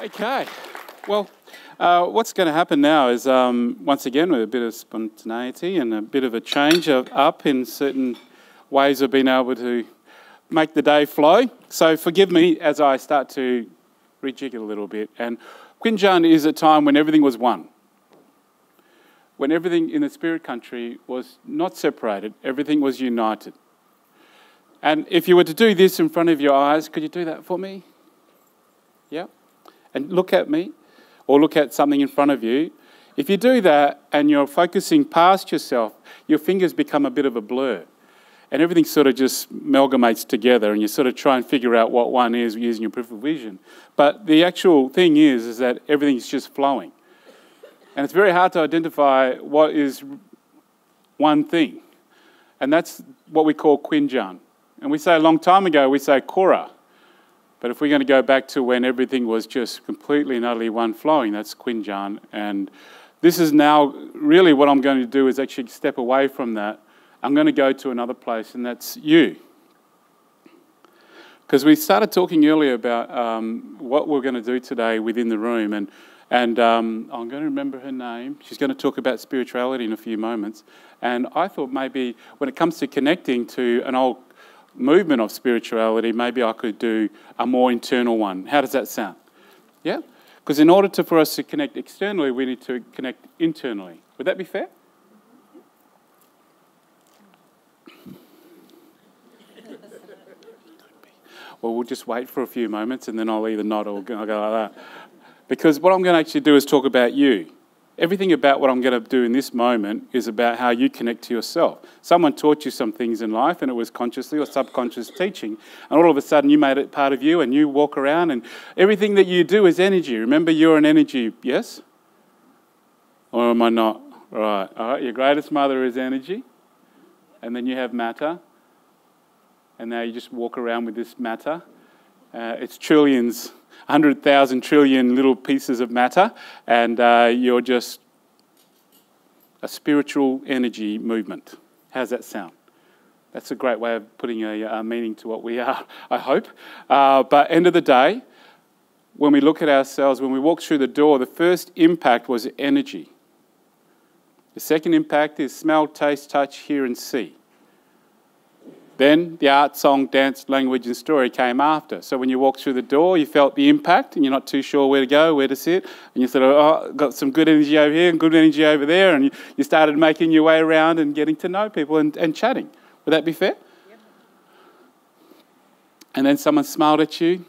Okay. Well, uh, what's going to happen now is um, once again with a bit of spontaneity and a bit of a change of up in certain ways of being able to make the day flow. So forgive me as I start to rejig it a little bit. And Kwidjaan is a time when everything was one. When everything in the spirit country was not separated, everything was united. And if you were to do this in front of your eyes, could you do that for me? And look at me, or look at something in front of you. If you do that and you're focusing past yourself, your fingers become a bit of a blur. And everything sort of just amalgamates together, and you sort of try and figure out what one is using your peripheral vision. But the actual thing is, is that everything's just flowing. And it's very hard to identify what is one thing. And that's what we call Kwidjaan. And we say a long time ago, we say Kora. But if we're going to go back to when everything was just completely and utterly one flowing, that's Kwidjaan. And this is now really what I'm going to do is actually step away from that. I'm going to go to another place, and that's you. Because we started talking earlier about um, what we're going to do today within the room. And and um, I'm going to remember her name. She's going to talk about spirituality in a few moments. And I thought maybe when it comes to connecting to an old movement of spirituality, maybe I could do a more internal one. How does that sound? Yeah? Because in order to, for us to connect externally, we need to connect internally. Would that be fair? well, we'll just wait for a few moments and then I'll either nod or go like that. Because what I'm going to actually do is talk about you. Everything about what I'm going to do in this moment is about how you connect to yourself. Someone taught you some things in life, and it was consciously or subconscious teaching, and all of a sudden you made it part of you, and you walk around, and everything that you do is energy. Remember, you're an energy, yes? Or am I not? Right. All right. Your greatest mother is energy, and then you have matter, and now you just walk around with this matter. Uh, it's trillions 100,000 trillion little pieces of matter, and uh, you're just a spiritual energy movement. How's that sound? That's a great way of putting a, a meaning to what we are, I hope. Uh, but end of the day, when we look at ourselves, when we walk through the door, the first impact was energy. The second impact is smell, taste, touch, hear, and see. Then the art, song, dance, language, and story came after. So when you walked through the door, you felt the impact, and you're not too sure where to go, where to sit, and you sort of, oh, got some good energy over here and good energy over there, and you, you started making your way around and getting to know people and, and chatting. Would that be fair? Yep. And then someone smiled at you,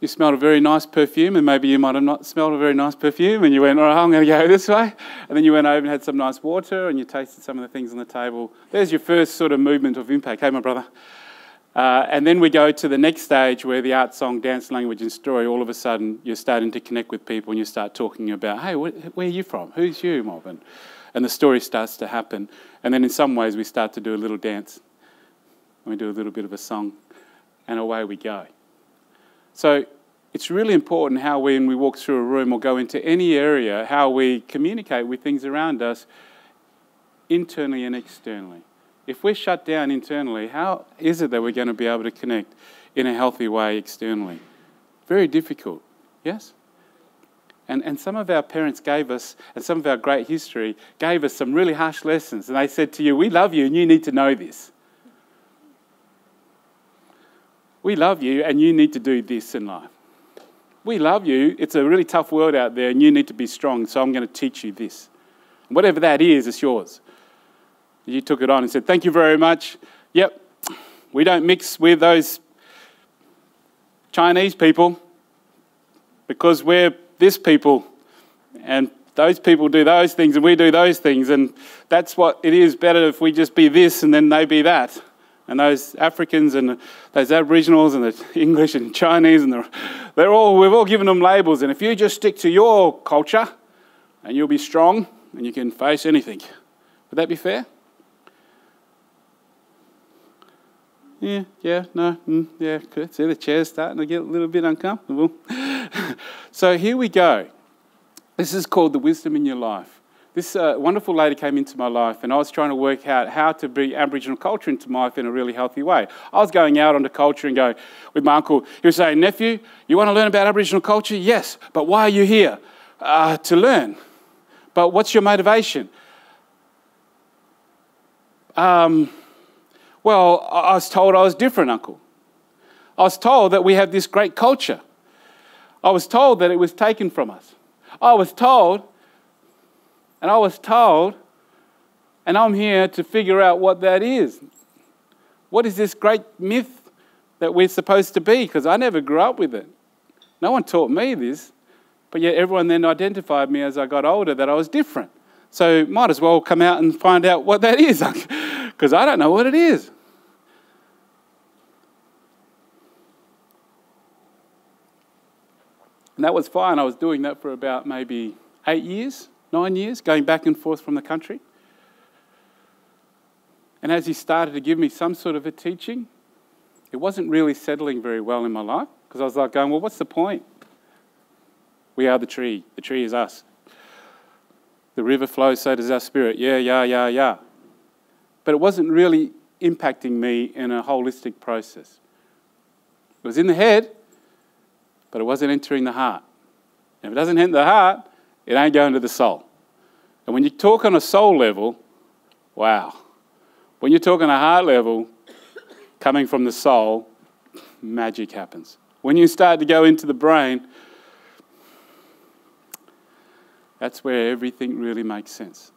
you smelled a very nice perfume, and maybe you might have not smelled a very nice perfume, and you went, all right, I'm going to go this way. And then you went over and had some nice water, and you tasted some of the things on the table. There's your first sort of movement of impact. Hey, my brother. Uh, and then we go to the next stage where the art, song, dance, language, and story, all of a sudden you're starting to connect with people and you start talking about, hey, where, where are you from? Who's you, Melbourne? And the story starts to happen. And then in some ways we start to do a little dance. And we do a little bit of a song. And away we go. So it's really important how we, when we walk through a room or go into any area, how we communicate with things around us internally and externally. If we're shut down internally, how is it that we're going to be able to connect in a healthy way externally? Very difficult, yes? And, and some of our parents gave us, and some of our great history gave us some really harsh lessons. And they said to you, We love you and you need to know this. We love you and you need to do this in life we love you. It's a really tough world out there, and you need to be strong, so I'm going to teach you this. whatever that is, it's yours. You took it on and said, Thank you very much. Yep, we don't mix with those Chinese people because we're this people, and those people do those things, and we do those things, and that's what it is better if we just be this and then they be that. And those Africans and those Aboriginals and the English and Chinese and the, they're all we've all given them labels. And if you just stick to your culture, and you'll be strong and you can face anything. Would that be fair? Yeah, yeah, no, mm, yeah, good. See, the chair's starting to get a little bit uncomfortable. so here we go. This is called the wisdom in your life. This uh, wonderful lady came into my life, and I was trying to work out how to bring Aboriginal culture into my life in a really healthy way. I was going out onto culture and going with my uncle. He was saying, Nephew, you want to learn about Aboriginal culture? Yes, but why are you here? Uh, to learn. But what's your motivation? Um, well, I was told I was different, Uncle. I was told that we have this great culture. I was told that it was taken from us. I was told and I was told, and I'm here to figure out what that is. What is this great myth that we're supposed to be? Because I never grew up with it. No one taught me this, but yet everyone then identified me as I got older that I was different. So might as well come out and find out what that is, because I don't know what it is. And that was fine. I was doing that for about maybe eight years nine years, going back and forth from the country. And as he started to give me some sort of a teaching, it wasn't really settling very well in my life because I was like going, well, what's the point? We are the tree. The tree is us. The river flows, so does our spirit. Yeah, yeah, yeah, yeah. But it wasn't really impacting me in a holistic process. It was in the head, but it wasn't entering the heart. And if it doesn't enter the heart, it ain't going to the soul. And when you talk on a soul level, wow. When you talk on a heart level, coming from the soul, magic happens. When you start to go into the brain, that's where everything really makes sense.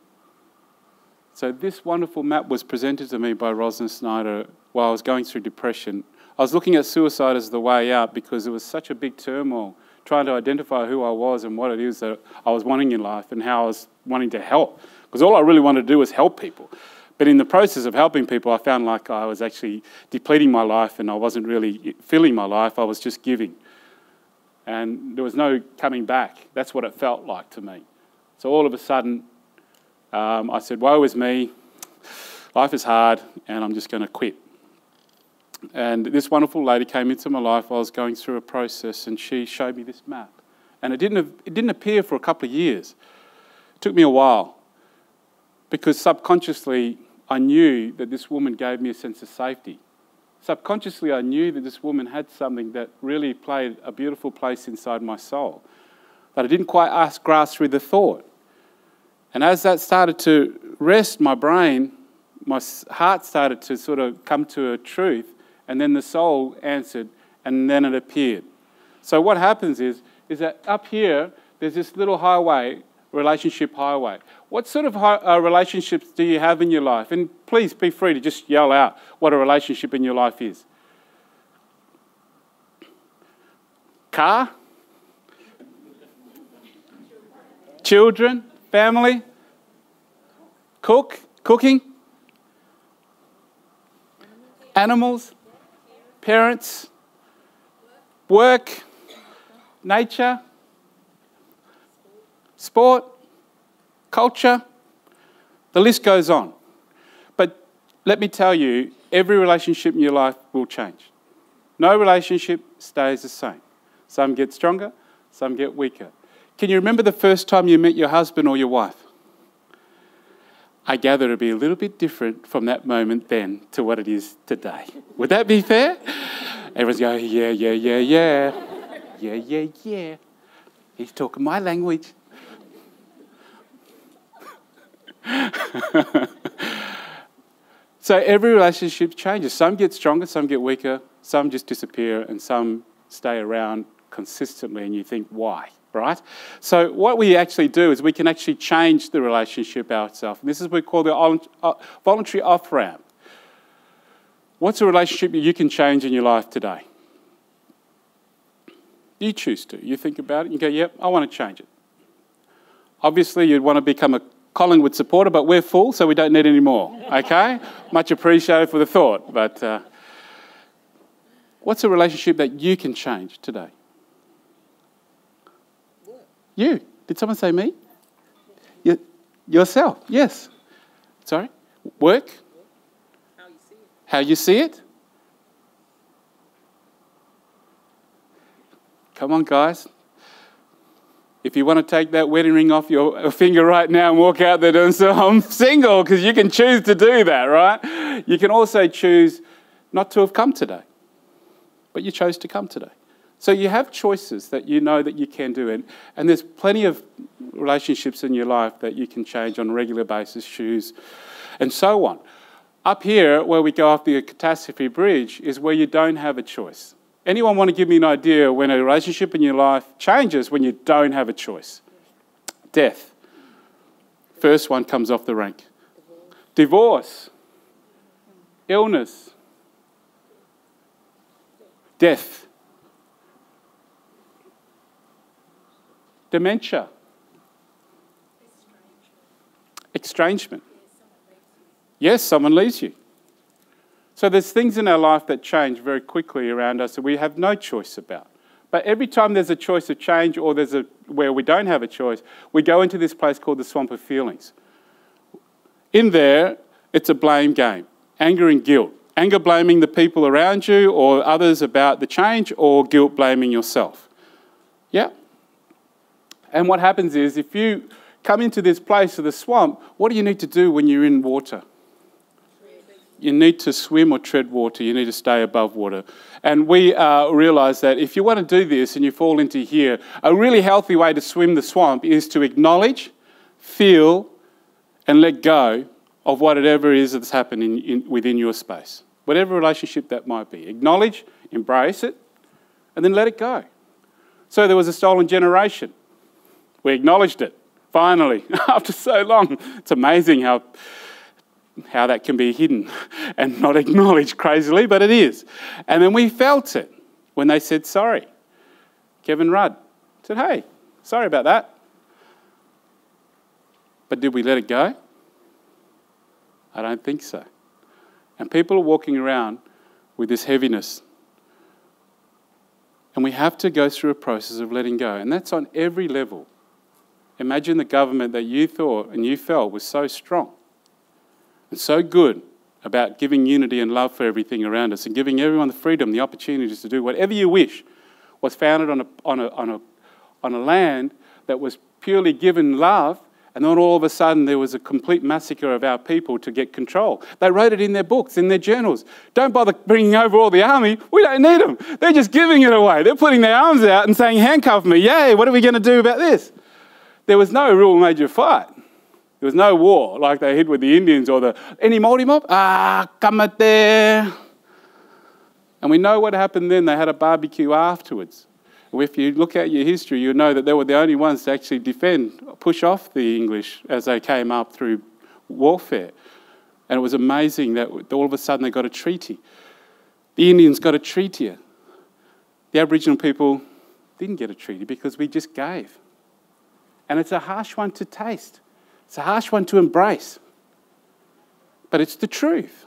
So, this wonderful map was presented to me by Rosalind Snyder while I was going through depression. I was looking at suicide as the way out because it was such a big turmoil trying to identify who I was and what it is that I was wanting in life and how I was wanting to help. Because all I really wanted to do was help people. But in the process of helping people, I found like I was actually depleting my life and I wasn't really filling my life, I was just giving. And there was no coming back. That's what it felt like to me. So all of a sudden, um, I said, Woe is me, life is hard, and I'm just going to quit. And this wonderful lady came into my life. I was going through a process, and she showed me this map. And it didn't, it didn't appear for a couple of years. It took me a while because subconsciously I knew that this woman gave me a sense of safety. Subconsciously, I knew that this woman had something that really played a beautiful place inside my soul, but I didn't quite ask, grasp through the thought. And as that started to rest my brain, my heart started to sort of come to a truth and then the soul answered, and then it appeared. So what happens is, is that up here, there's this little highway, relationship highway. What sort of uh, relationships do you have in your life? And please be free to just yell out what a relationship in your life is. Car? Children? Family? Cook? Cooking? Animals? Parents, work, nature, sport, culture, the list goes on. But let me tell you, every relationship in your life will change. No relationship stays the same. Some get stronger, some get weaker. Can you remember the first time you met your husband or your wife? I gather it'll be a little bit different from that moment then to what it is today. Would that be fair? Everyone's going, yeah, yeah, yeah, yeah. Yeah, yeah, yeah. He's talking my language. so every relationship changes. Some get stronger, some get weaker, some just disappear, and some stay around consistently, and you think, why? Right? So what we actually do is we can actually change the relationship ourselves. And this is what we call the uh, voluntary off-ramp. What's a relationship that you can change in your life today? You choose to. You think about it, you go, yep, I want to change it. Obviously, you'd want to become a Collingwood supporter, but we're full, so we don't need any more, okay? Much appreciated for the thought, but uh, what's a relationship that you can change today? You. Did someone say me? You, yourself. Yes. Sorry? Work? How you see it. How you see it? Come on, guys. If you want to take that wedding ring off your finger right now and walk out there and say, I'm single, because you can choose to do that, right? You can also choose not to have come today, but you chose to come today. So you have choices that you know that you can do. And, and there's plenty of relationships in your life that you can change on a regular basis, choose, and so on. Up here, where we go off the catastrophe bridge, is where you don't have a choice. Anyone want to give me an idea when a relationship in your life changes when you don't have a choice? Death. First one comes off the rank. Divorce. Illness. Death. Dementia. Estrangement. Yes, someone leaves you. So there's things in our life that change very quickly around us that we have no choice about. But every time there's a choice of change or there's a where we don't have a choice, we go into this place called the swamp of feelings. In there, it's a blame game. Anger and guilt. Anger blaming the people around you or others about the change, or guilt blaming yourself. Yeah? And what happens is if you come into this place of the swamp, what do you need to do when you're in water? you need to swim or tread water. You need to stay above water. And we uh, realize that if you want to do this and you fall into here, a really healthy way to swim the swamp is to acknowledge, feel, and let go of whatever it is that's happening in, within your space, whatever relationship that might be. Acknowledge, embrace it, and then let it go. So there was a stolen generation. We acknowledged it, finally, after so long. It's amazing how how that can be hidden and not acknowledged crazily, but it is. And then we felt it when they said sorry. Kevin Rudd said, Hey, sorry about that. But did we let it go? I don't think so. And people are walking around with this heaviness. And we have to go through a process of letting go. And that's on every level. Imagine the government that you thought and you felt was so strong and so good about giving unity and love for everything around us and giving everyone the freedom, the opportunities to do whatever you wish, was founded on a, on a, on a, on a land that was purely given love. And then all of a sudden, there was a complete massacre of our people to get control. They wrote it in their books, in their journals. Don't bother bringing over all the army. We don't need them. They're just giving it away. They're putting their arms out and saying, Handcuff me. Yay, what are we going to do about this? There was no real major fight. There was no war like they had with the Indians or the any Māori mob. Ah, kamate. And we know what happened then. They had a barbecue afterwards. If you look at your history, you know that they were the only ones to actually defend, push off the English as they came up through warfare. And it was amazing that all of a sudden they got a treaty. The Indians got a treaty. The Aboriginal people didn't get a treaty because we just gave. And it's a harsh one to taste. It's a harsh one to embrace, but it's the truth.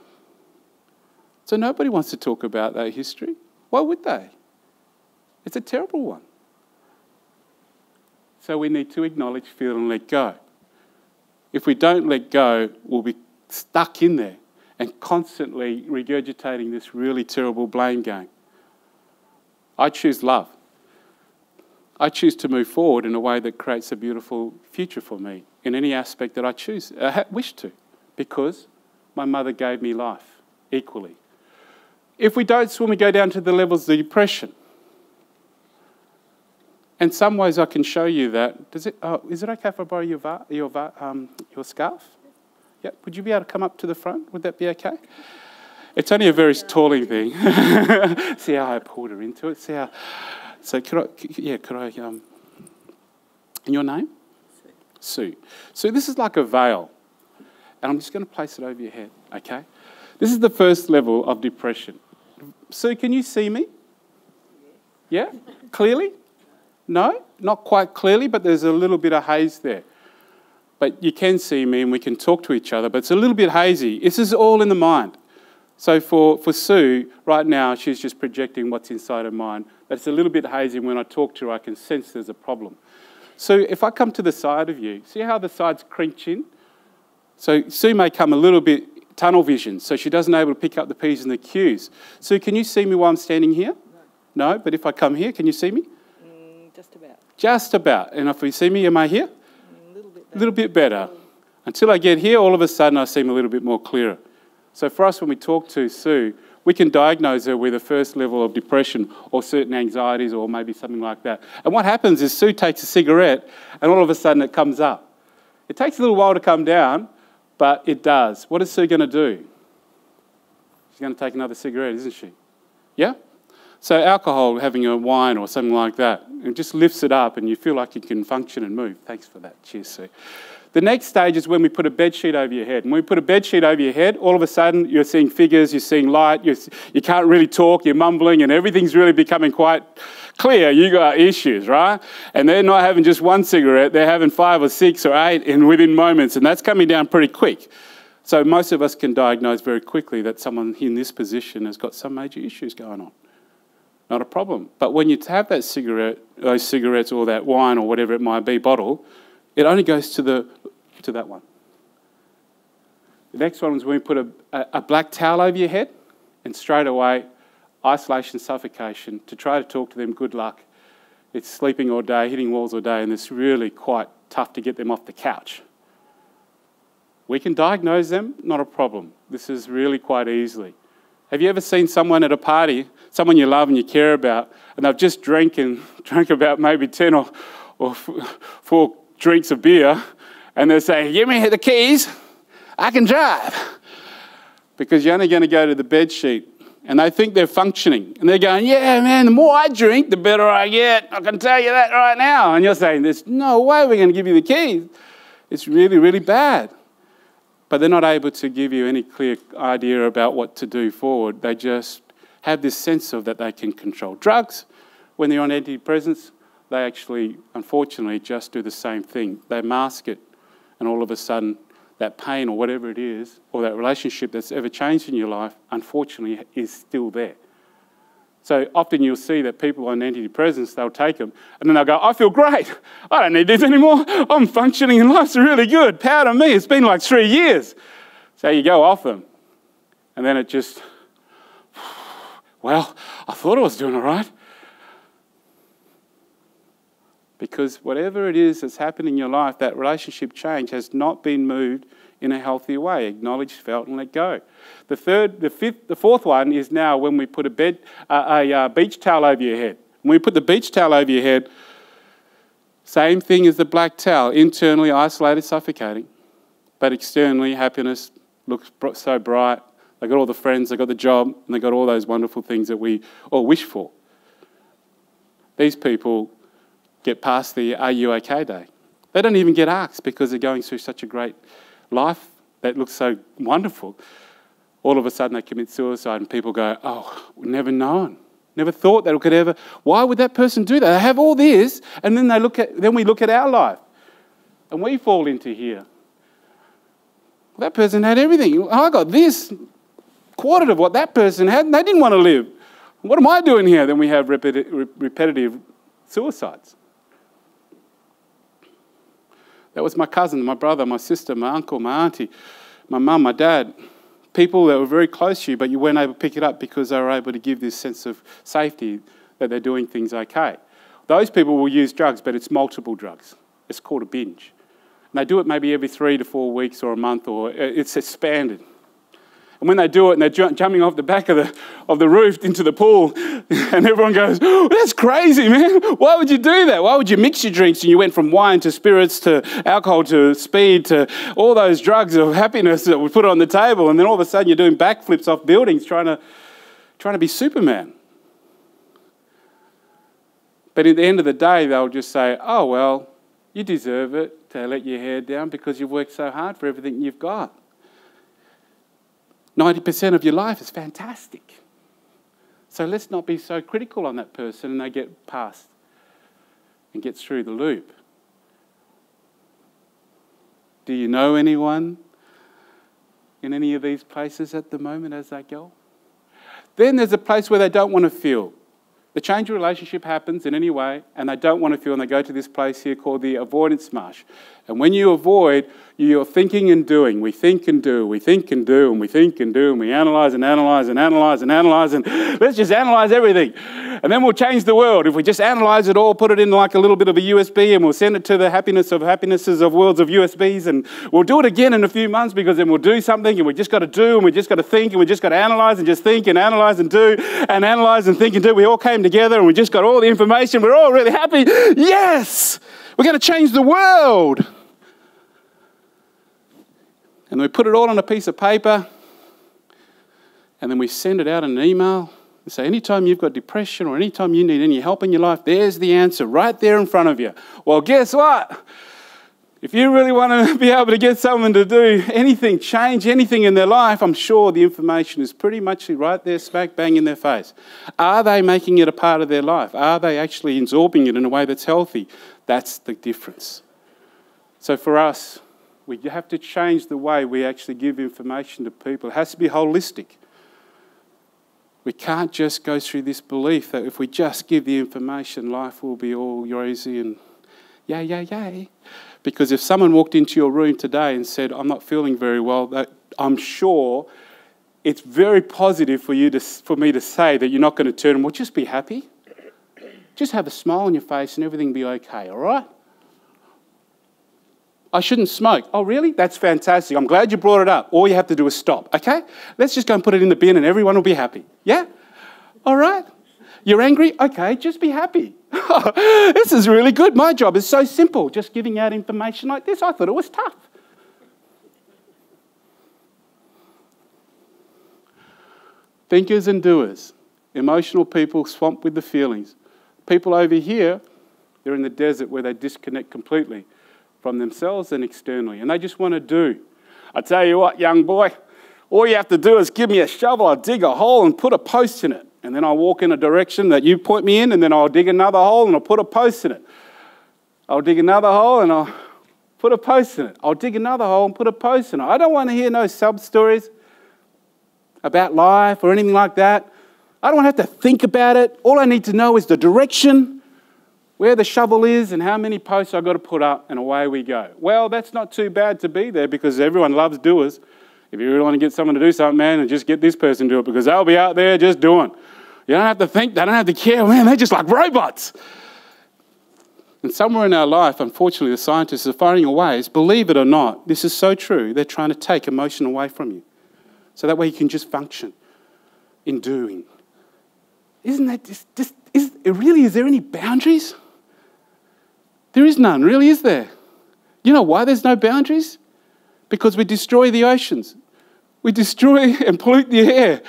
So nobody wants to talk about that history. Why would they? It's a terrible one. So we need to acknowledge, feel, and let go. If we don't let go, we'll be stuck in there and constantly regurgitating this really terrible blame game. I choose love. I choose to move forward in a way that creates a beautiful future for me in any aspect that I choose, I wish to, because my mother gave me life equally. If we don't swim, we go down to the levels of depression. In some ways, I can show you that. Does it, oh, is it okay if I borrow your, va- your, va- um, your scarf? Yeah, would you be able to come up to the front? Would that be okay? It's only a very stalling thing. See how I pulled her into it? See how. So, could I, yeah, could I. Um, and your name? Sue. So this is like a veil. And I'm just going to place it over your head, okay? This is the first level of depression. Sue, can you see me? Yeah? Clearly? No? Not quite clearly, but there's a little bit of haze there. But you can see me and we can talk to each other, but it's a little bit hazy. This is all in the mind. So for, for Sue, right now, she's just projecting what's inside her mind. But it's a little bit hazy. When I talk to her, I can sense there's a problem. So if I come to the side of you, see how the sides cringe in? So Sue may come a little bit tunnel vision, so she doesn't able to pick up the P's and the Q's. Sue, can you see me while I'm standing here? No. no but if I come here, can you see me? Mm, Just about. Just about. And if you see me, am I here? A little bit A little bit better. Until I get here, all of a sudden I seem a little bit more clearer. So for us, when we talk to Sue, we can diagnose her with a first level of depression or certain anxieties or maybe something like that. And what happens is Sue takes a cigarette and all of a sudden it comes up. It takes a little while to come down, but it does. What is Sue going to do? She's going to take another cigarette, isn't she? Yeah? So alcohol, having a wine or something like that, it just lifts it up and you feel like you can function and move. Thanks for that. Cheers, Sue. The next stage is when we put a bed sheet over your head. And when we put a bed sheet over your head, all of a sudden you're seeing figures, you're seeing light, you're, you can't really talk, you're mumbling, and everything's really becoming quite clear. You got issues, right? And they're not having just one cigarette, they're having five or six or eight in within moments, and that's coming down pretty quick. So most of us can diagnose very quickly that someone in this position has got some major issues going on. Not a problem. But when you have that cigarette, those cigarettes or that wine or whatever it might be bottle, it only goes to the to that one. The next one is when we put a, a, a black towel over your head, and straight away, isolation, suffocation. To try to talk to them, good luck. It's sleeping all day, hitting walls all day, and it's really quite tough to get them off the couch. We can diagnose them, not a problem. This is really quite easily. Have you ever seen someone at a party, someone you love and you care about, and they've just drank and drank about maybe 10 or, or four drinks of beer, and they're saying, Give me the keys, I can drive. Because you're only going to go to the bed sheet. And they think they're functioning. And they're going, Yeah, man, the more I drink, the better I get. I can tell you that right now. And you're saying, There's no way we're going to give you the keys. It's really, really bad. But they're not able to give you any clear idea about what to do forward. They just have this sense of that they can control. Drugs, when they're on antidepressants, they actually, unfortunately, just do the same thing. They mask it, and all of a sudden, that pain or whatever it is, or that relationship that's ever changed in your life, unfortunately, is still there. So often you'll see that people on antidepressants, they'll take them and then they'll go, I feel great. I don't need this anymore. I'm functioning and life's really good. Proud of me. It's been like three years. So you go off them. And then it just, well, I thought I was doing all right. Because whatever it is that's happened in your life, that relationship change has not been moved in a healthy way. Acknowledge, felt, and let go. The third, the fifth, the fourth one is now when we put a bed, uh, a uh, beach towel over your head. When we put the beach towel over your head, same thing as the black towel. Internally isolated, suffocating, but externally happiness looks so bright. They got all the friends, they got the job, and they got all those wonderful things that we all wish for. These people get past the Are you okay day. They don't even get asked because they're going through such a great life that looks so wonderful. All of a sudden they commit suicide and people go, Oh, never known. Never thought that it could ever. Why would that person do that? They have all this, and then they look at then we look at our life. And we fall into here. That person had everything. I got this quarter of what that person had, and they didn't want to live. What am I doing here? Then we have repetitive suicides. That was my cousin, my brother, my sister, my uncle, my auntie, my mum, my dad. People that were very close to you, but you weren't able to pick it up because they were able to give this sense of safety that they're doing things okay. Those people will use drugs, but it's multiple drugs. It's called a binge. And they do it maybe every three to four weeks or a month, or uh, it's expanded. And when they do it and they're jumping off the back of the, of the roof into the pool, and everyone goes, oh, That's crazy, man. Why would you do that? Why would you mix your drinks and you went from wine to spirits to alcohol to speed to all those drugs of happiness that we put on the table, and then all of a sudden you're doing backflips off buildings trying to, trying to be Superman? But at the end of the day, they'll just say, Oh, well, you deserve it to let your hair down because you've worked so hard for everything you've got. 90% of your life is fantastic. So let's not be so critical on that person and they get past and get through the loop. Do you know anyone in any of these places at the moment as they go? Then there's a place where they don't want to feel. The change of relationship happens in any way, and they don't want to feel, and they go to this place here called the avoidance marsh. And when you avoid, you're thinking and doing. We think and do, we think and do, and we think and do, and we analyze and analyze and analyze and analyze, and let's just analyze everything. And then we'll change the world. If we just analyze it all, put it in like a little bit of a USB, and we'll send it to the happiness of happinesses of worlds of USBs, and we'll do it again in a few months because then we'll do something, and we just got to do, and we just got to think, and we just got to analyze and just think and analyze and do, and analyze and think and do. We all came and we just got all the information. We're all really happy. Yes! We're going to change the world. And we put it all on a piece of paper, and then we send it out in an email and say, anytime you've got depression or anytime you need any help in your life, there's the answer right there in front of you. Well, guess what? If you really want to be able to get someone to do anything, change anything in their life, I'm sure the information is pretty much right there, smack bang in their face. Are they making it a part of their life? Are they actually absorbing it in a way that's healthy? That's the difference. So for us, we have to change the way we actually give information to people. It has to be holistic. We can't just go through this belief that if we just give the information, life will be all rosy and yay, yay, yay. Because if someone walked into your room today and said, I'm not feeling very well, that I'm sure it's very positive for, you to, for me to say that you're not going to turn and well, just be happy. Just have a smile on your face and everything will be okay, all right? I shouldn't smoke. Oh, really? That's fantastic. I'm glad you brought it up. All you have to do is stop, okay? Let's just go and put it in the bin and everyone will be happy. Yeah? All right? You're angry? Okay, just be happy. this is really good. My job is so simple, just giving out information like this. I thought it was tough. Thinkers and doers, emotional people swamped with the feelings. People over here, they're in the desert where they disconnect completely from themselves and externally. And they just want to do. I tell you what, young boy, all you have to do is give me a shovel, I'll dig a hole and put a post in it. And then I'll walk in a direction that you point me in, and then I'll dig another hole and I'll put a post in it. I'll dig another hole and I'll put a post in it. I'll dig another hole and put a post in it. I don't want to hear no sub stories about life or anything like that. I don't have to think about it. All I need to know is the direction where the shovel is and how many posts I've got to put up, and away we go. Well, that's not too bad to be there because everyone loves doers. If you really want to get someone to do something, man, and just get this person to do it because they'll be out there just doing. You don't have to think, they don't have to care. Man, they're just like robots. And somewhere in our life, unfortunately, the scientists are finding ways, believe it or not, this is so true, they're trying to take emotion away from you. So that way you can just function in doing. Isn't that just, just is, really, is there any boundaries? There is none, really, is there? You know why there's no boundaries? Because we destroy the oceans. We destroy and pollute the air.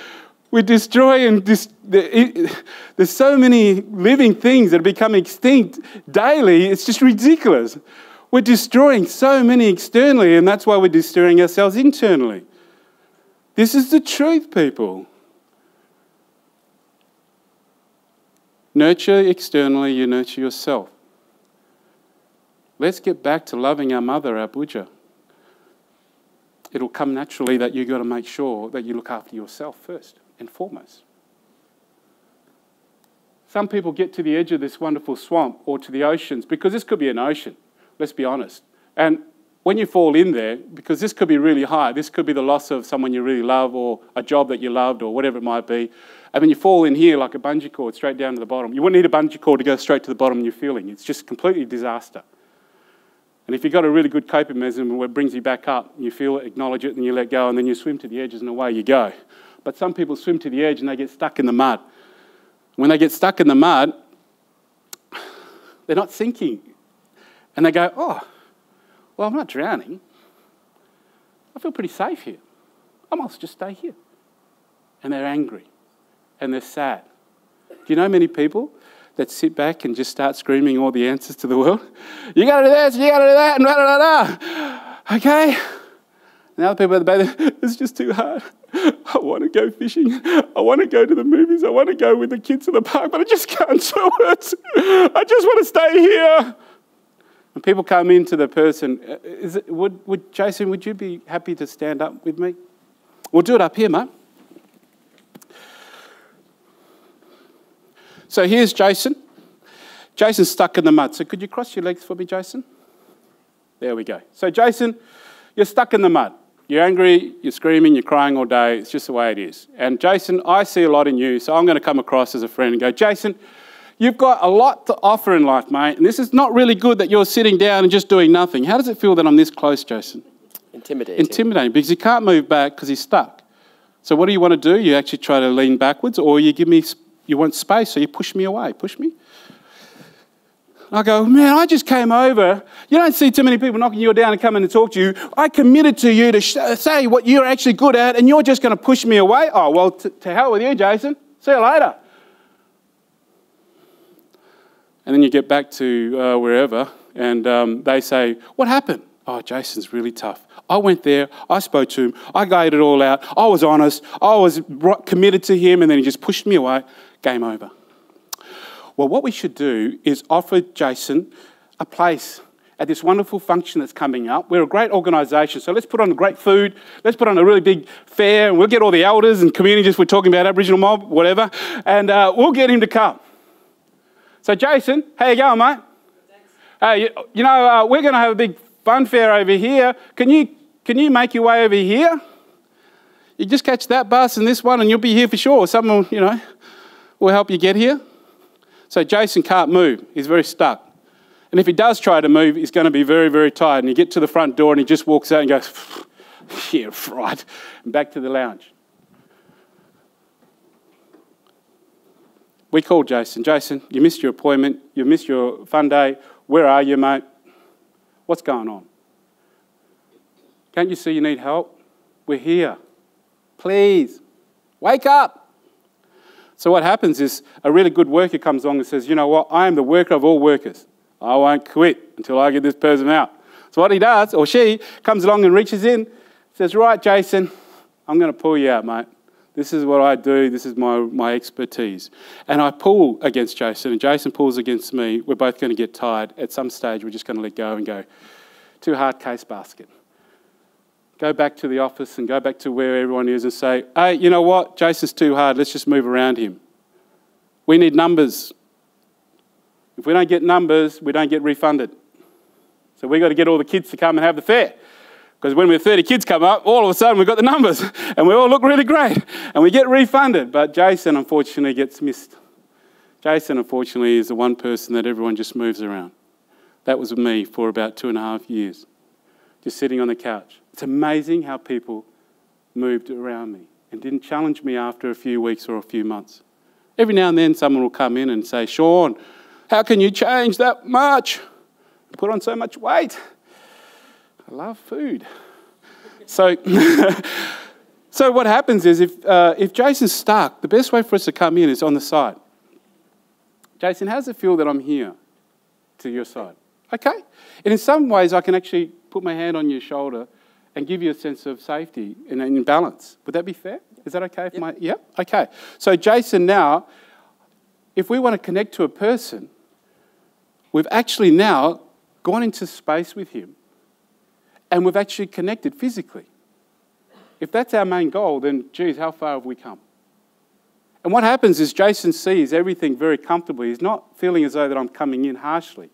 We destroy and dis- there's so many living things that become extinct daily, it's just ridiculous. We're destroying so many externally, and that's why we're destroying ourselves internally. This is the truth, people. Nurture externally, you nurture yourself. Let's get back to loving our mother, our Boodja. It'll come naturally that you've got to make sure that you look after yourself first and foremost. Some people get to the edge of this wonderful swamp or to the oceans because this could be an ocean, let's be honest. And when you fall in there, because this could be really high, this could be the loss of someone you really love or a job that you loved or whatever it might be. And then you fall in here like a bungee cord straight down to the bottom. You wouldn't need a bungee cord to go straight to the bottom you're feeling. It's just completely disaster. And if you've got a really good coping mechanism where it brings you back up, you feel it, acknowledge it, and you let go, and then you swim to the edges and away you go. But some people swim to the edge and they get stuck in the mud. When they get stuck in the mud, they're not sinking. And they go, oh, well, I'm not drowning. I feel pretty safe here. I must just stay here. And they're angry and they're sad. Do you know many people that sit back and just start screaming all the answers to the world. You got to do this, you got to do that, and blah, blah, blah. Okay? And other people at the back, it's just too hard. I want to go fishing. I want to go to the movies. I want to go with the kids to the park, but I just can't do it. I just want to stay here. And people come into the person, uh, is it, would, would, Jason, would you be happy to stand up with me? We'll do it up here, mate. So here's Jason. Jason's stuck in the mud. So could you cross your legs for me, Jason? There we go. So, Jason, you're stuck in the mud. You're angry, you're screaming, you're crying all day. It's just the way it is. And Jason, I see a lot in you, so I'm going to come across as a friend and go, Jason, you've got a lot to offer in life, mate. And this is not really good that you're sitting down and just doing nothing. How does it feel that I'm this close, Jason? Intimidating. Intimidating because he can't move back because he's stuck. So what do you want to do? You actually try to lean backwards, or you give me, you want space, so you push me away. Push me. I go, man, I just came over. You don't see too many people knocking you down and coming to talk to you. I committed to you to sh- say what you're actually good at, and you're just going to push me away. Oh, well, t- to hell with you, Jason. See you later. And then you get back to uh, wherever, and um, they say, What happened? Oh, Jason's really tough. I went there, I spoke to him, I laid it all out, I was honest, I was committed to him, and then he just pushed me away. Game over. Well, what we should do is offer Jason a place at this wonderful function that's coming up. We're a great organisation, so let's put on a great food, let's put on a really big fair, and we'll get all the elders and communities we're talking about, Aboriginal mob, whatever, and uh, we'll get him to come. So, Jason, how you going, mate? Thanks. Uh, you, you know, uh, we're going to have a big fun fair over here. Can you, can you make your way over here? You just catch that bus and this one, and you'll be here for sure. Someone, you know, will help you get here. So Jason can't move. He's very stuck. And if he does try to move, he's going to be very, very tired. And you get to the front door and he just walks out and goes, yeah, right, and back to the lounge. We called Jason. Jason, you missed your appointment. You missed your fun day. Where are you, mate? What's going on? Can't you see you need help? We're here. Please, wake up. So, what happens is a really good worker comes along and says, You know what? I am the worker of all workers. I won't quit until I get this person out. So, what he does, or she, comes along and reaches in, says, Right, Jason, I'm going to pull you out, mate. This is what I do. This is my, my expertise. And I pull against Jason, and Jason pulls against me. We're both going to get tired. At some stage, we're just going to let go and go, too hard case basket. Go back to the office and go back to where everyone is and say, hey, you know what? Jason's too hard. Let's just move around him. We need numbers. If we don't get numbers, we don't get refunded. So we've got to get all the kids to come and have the fair. Because when we're 30 kids come up, all of a sudden we've got the numbers and we all look really great and we get refunded. But Jason, unfortunately, gets missed. Jason, unfortunately, is the one person that everyone just moves around. That was me for about two and a half years, just sitting on the couch. It's amazing how people moved around me and didn't challenge me after a few weeks or a few months. Every now and then, someone will come in and say, Shaun, how can you change that much? Put on so much weight. I love food. So, so what happens is if, uh, if Jason's stuck, the best way for us to come in is on the side. Jason, how does it feel that I'm here to your side? Okay? And in some ways, I can actually put my hand on your shoulder and give you a sense of safety and, and balance. Would that be fair? Is that okay? Yep. my, yeah? Okay. So, Jason, now, if we want to connect to a person, we've actually now gone into space with him and we've actually connected physically. If that's our main goal, then, geez, how far have we come? And what happens is Jason sees everything very comfortably. He's not feeling as though that I'm coming in harshly.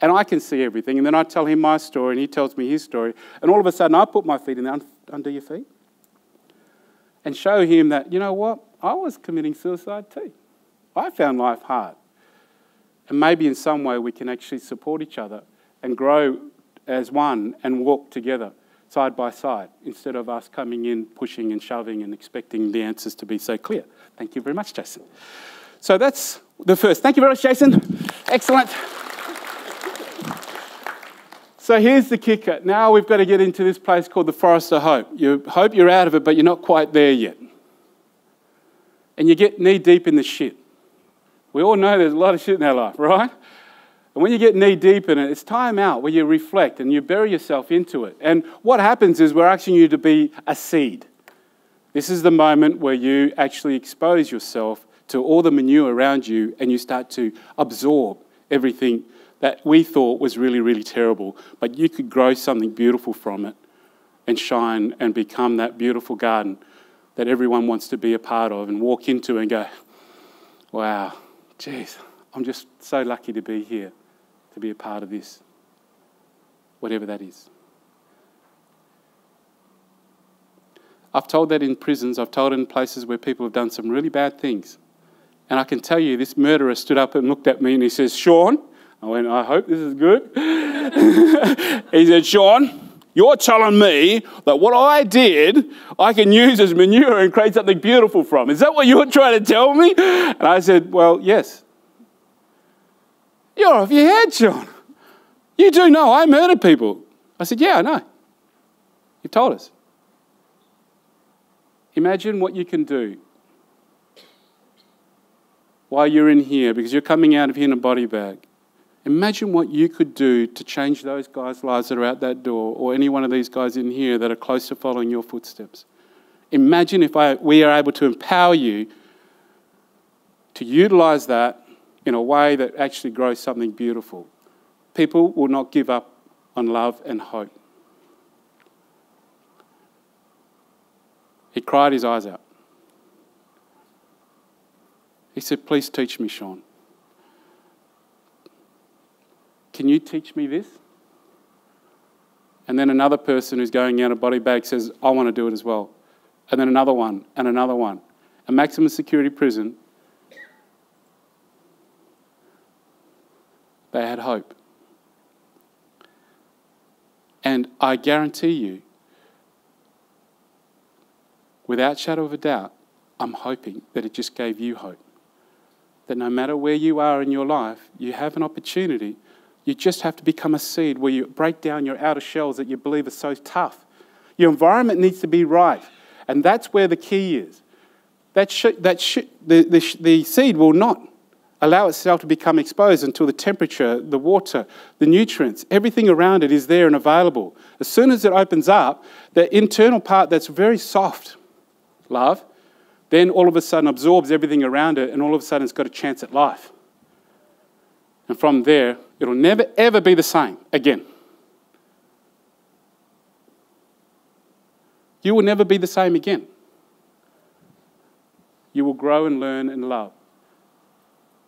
And I can see everything. And then I tell him my story, and he tells me his story. And all of a sudden, I put my feet in there, under your feet and show him that, you know what, I was committing suicide too. I found life hard. And maybe in some way we can actually support each other and grow as one and walk together side by side instead of us coming in, pushing and shoving and expecting the answers to be so clear. Thank you very much, Jason. So that's the first. Thank you very much, Jason. Excellent. So here's the kicker. Now we've got to get into this place called the Forest of Hope. You hope you're out of it, but you're not quite there yet. And you get knee deep in the shit. We all know there's a lot of shit in our life, right? And when you get knee deep in it, it's time out where you reflect and you bury yourself into it. And what happens is we're asking you to be a seed. This is the moment where you actually expose yourself to all the manure around you and you start to absorb everything that we thought was really, really terrible, but you could grow something beautiful from it and shine and become that beautiful garden that everyone wants to be a part of and walk into and go, wow, geez, I'm just so lucky to be here, to be a part of this, whatever that is. I've told that in prisons, I've told it in places where people have done some really bad things. And I can tell you, this murderer stood up and looked at me and he says, Shaun, I went, I hope this is good. he said, Shaun, you're telling me that what I did, I can use as manure and create something beautiful from. Is that what you're trying to tell me? And I said, Well, yes. You're off your head, Shaun. You do know I murdered people. I said, Yeah, I know. You've told us. Imagine what you can do while you're in here because you're coming out of here in a body bag. Imagine what you could do to change those guys' lives that are out that door, or any one of these guys in here that are close to following your footsteps. Imagine if I, we are able to empower you to utilize that in a way that actually grows something beautiful. People will not give up on love and hope. He cried his eyes out. He said, Please teach me, Shaun. Can you teach me this? And then another person who's going out a body bag says, I want to do it as well. And then another one, and another one. A maximum security prison. They had hope. And I guarantee you, without shadow of a doubt, I'm hoping that it just gave you hope. That no matter where you are in your life, you have an opportunity you just have to become a seed where you break down your outer shells that you believe are so tough. Your environment needs to be right. And that's where the key is. That sh- that sh- the, the, sh- the seed will not allow itself to become exposed until the temperature, the water, the nutrients, everything around it is there and available. As soon as it opens up, the internal part that's very soft, love, then all of a sudden absorbs everything around it and all of a sudden it's got a chance at life. And from there, it'll never, ever be the same again. You will never be the same again. You will grow and learn and love.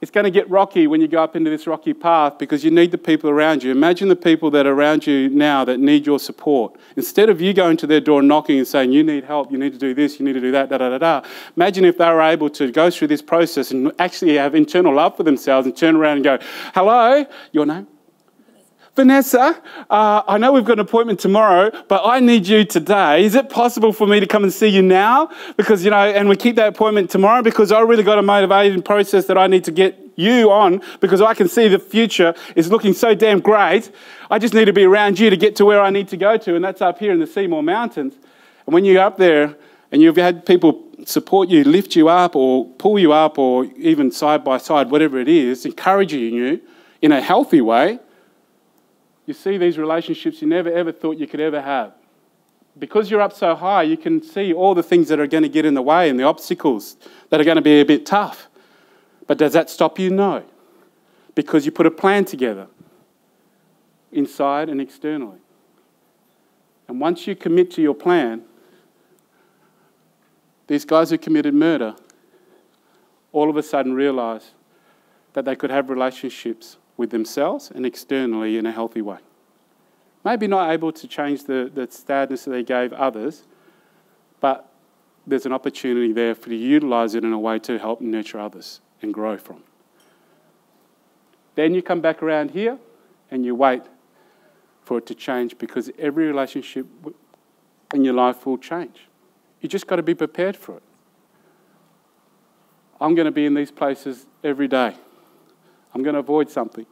It's going to get rocky when you go up into this rocky path because you need the people around you. Imagine the people that are around you now that need your support. Instead of you going to their door knocking and saying, You need help, you need to do this, you need to do that, da da da da. Imagine if they were able to go through this process and actually have internal love for themselves and turn around and go, Hello, your name? Vanessa, uh, I know we've got an appointment tomorrow, but I need you today. Is it possible for me to come and see you now? Because, you know, and we keep that appointment tomorrow because I really got a motivating process that I need to get you on because I can see the future is looking so damn great. I just need to be around you to get to where I need to go to, and that's up here in the Seymour Mountains. And when you're up there and you've had people support you, lift you up, or pull you up, or even side by side, whatever it is, encouraging you in a healthy way, you see these relationships you never ever thought you could ever have. Because you're up so high, you can see all the things that are going to get in the way and the obstacles that are going to be a bit tough. But does that stop you? No. Because you put a plan together, inside and externally. And once you commit to your plan, these guys who committed murder all of a sudden realize that they could have relationships with themselves and externally in a healthy way. Maybe not able to change the, the status that they gave others, but there's an opportunity there for you to utilize it in a way to help nurture others and grow from. Then you come back around here and you wait for it to change because every relationship in your life will change. You just got to be prepared for it. I'm going to be in these places every day. I'm going to avoid something.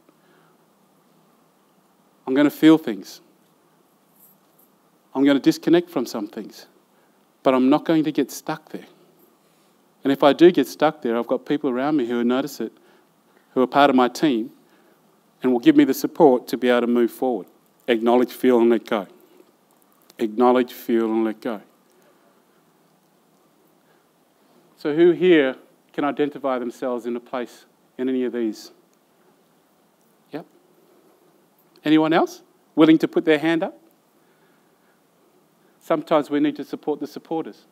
I'm going to feel things. I'm going to disconnect from some things. But I'm not going to get stuck there. And if I do get stuck there, I've got people around me who will notice it, who are part of my team, and will give me the support to be able to move forward. Acknowledge, feel, and let go. Acknowledge, feel, and let go. So, who here can identify themselves in a place in any of these? Anyone else willing to put their hand up? Sometimes we need to support the supporters.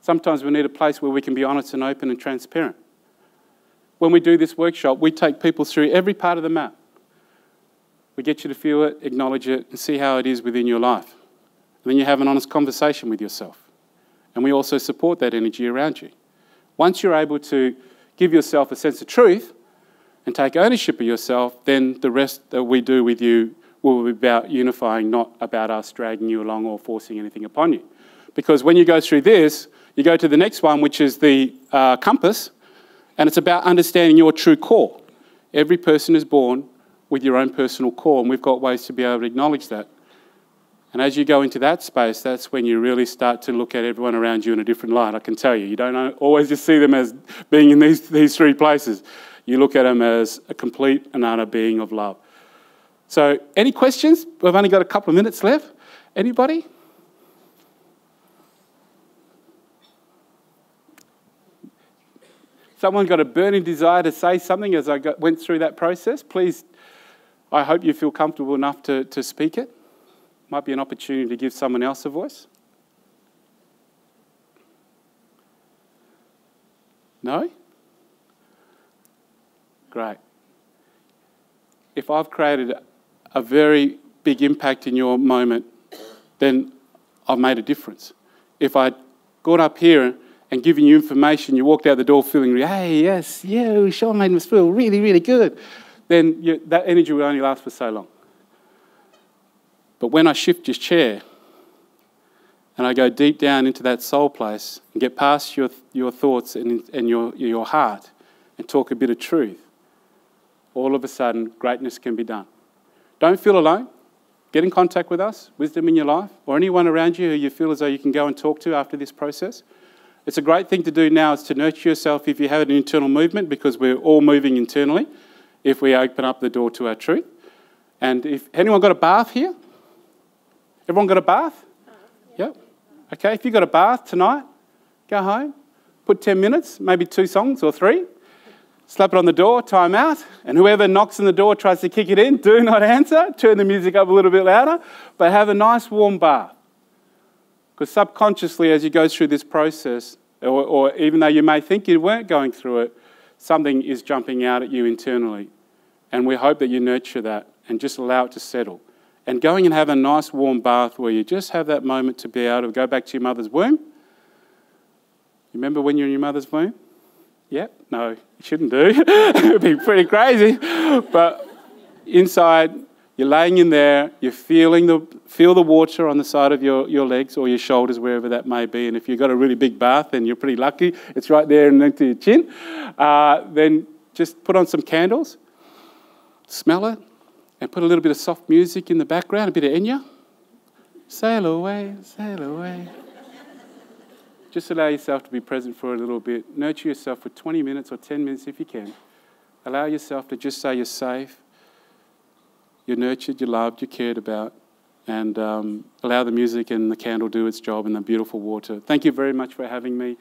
Sometimes we need a place where we can be honest and open and transparent. when we do this workshop, we take people through every part of the map. We get you to feel it, acknowledge it, and see how it is within your life. And then you have an honest conversation with yourself. And we also support that energy around you. Once you're able to give yourself a sense of truth and take ownership of yourself, then the rest that we do with you will be about unifying, not about us dragging you along or forcing anything upon you. Because when you go through this, you go to the next one, which is the uh, compass, and it's about understanding your true core. Every person is born with your own personal core, and we've got ways to be able to acknowledge that. And as you go into that space, that's when you really start to look at everyone around you in a different light. I can tell you, you don't always just see them as being in these, these three places. You look at them as a complete and utter being of love. So, any questions? We've only got a couple of minutes left. Anybody? Someone got a burning desire to say something as I got, went through that process? Please, I hope you feel comfortable enough to, to speak it. Might be an opportunity to give someone else a voice. No? Great. If I've created a very big impact in your moment, then I've made a difference. If I'd gone up here and given you information, you walked out the door feeling, hey, yes, yeah, Shaun made us feel really, really good, then you, that energy will only last for so long. But when I shift your chair and I go deep down into that soul place and get past your, your thoughts and, and your, your heart and talk a bit of truth, all of a sudden greatness can be done. Don't feel alone. Get in contact with us, wisdom in your life, or anyone around you who you feel as though you can go and talk to after this process. It's a great thing to do now is to nurture yourself if you have an internal movement because we're all moving internally if we open up the door to our truth. And if anyone got a bath here? Everyone got a bath? Yep. Okay, if you got a bath tonight, go home, put 10 minutes, maybe two songs or three, slap it on the door, time out, and whoever knocks on the door tries to kick it in, do not answer, turn the music up a little bit louder, but have a nice warm bath. Because subconsciously, as you go through this process, or, or even though you may think you weren't going through it, something is jumping out at you internally. And we hope that you nurture that and just allow it to settle. And going and have a nice warm bath where you just have that moment to be able to go back to your mother's womb. Remember when you're in your mother's womb? Yep, no, you shouldn't do. it would be pretty crazy. But inside, you're laying in there, you're feeling the, feel the water on the side of your, your legs or your shoulders, wherever that may be. And if you've got a really big bath, then you're pretty lucky. It's right there and next to your chin. Uh, then just put on some candles, smell it, and put a little bit of soft music in the background, a bit of Enya. Sail away, sail away. Just allow yourself to be present for a little bit. Nurture yourself for 20 minutes or 10 minutes if you can. Allow yourself to just say you're safe you're nurtured, you're loved, you're cared about, and um, allow the music and the candle do its job and the beautiful water. Thank you very much for having me.